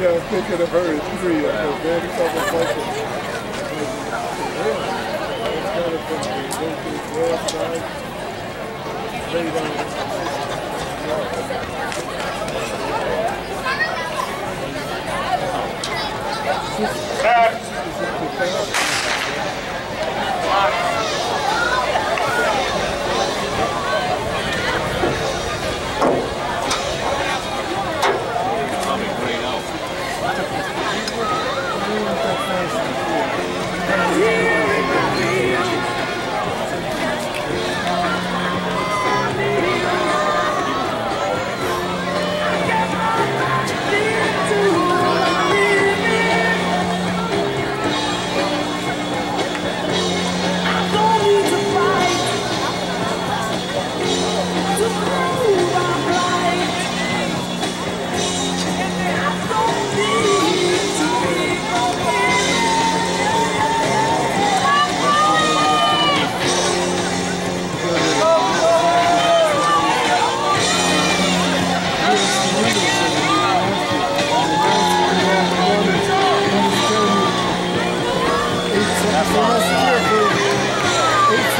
Yeah, I'm thinking of her at three. I feel very self-reflective. It's kind of from the west side. Lay down.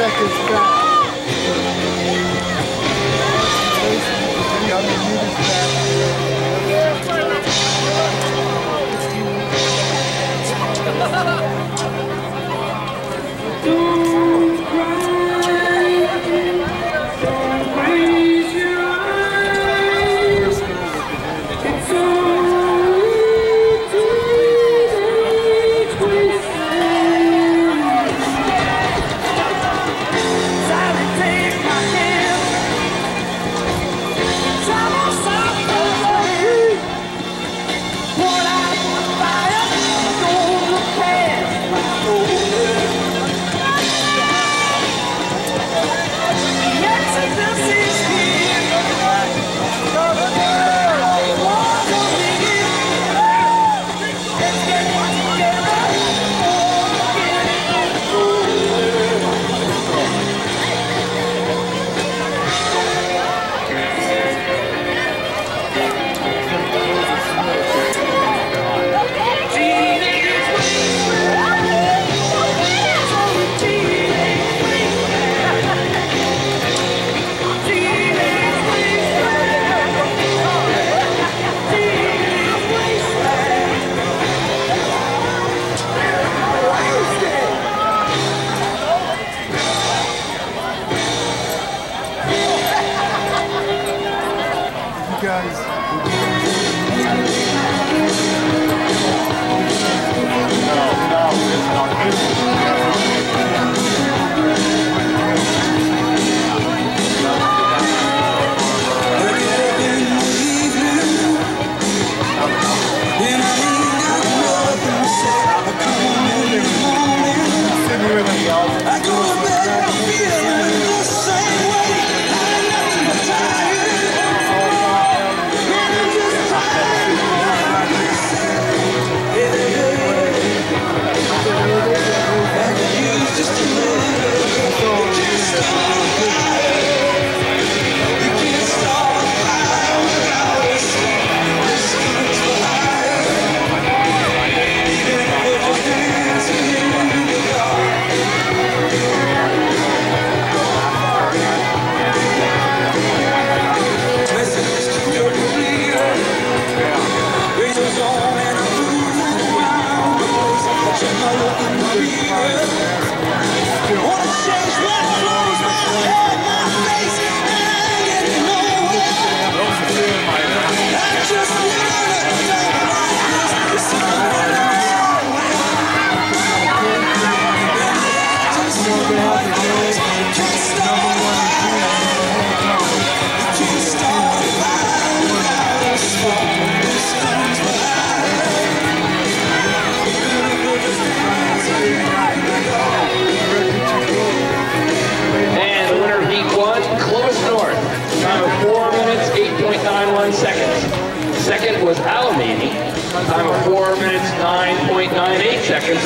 Seconds back. Second was Alemany, time of 4 minutes 9.98 seconds.